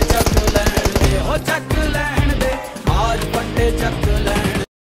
ਚੱਕ ਲੈਣ ਦੇ ਹੋ ਚੱਕ ਲੈਣ ਦੇ। ਆਜ ਪੱਟੇ ਚੱਕ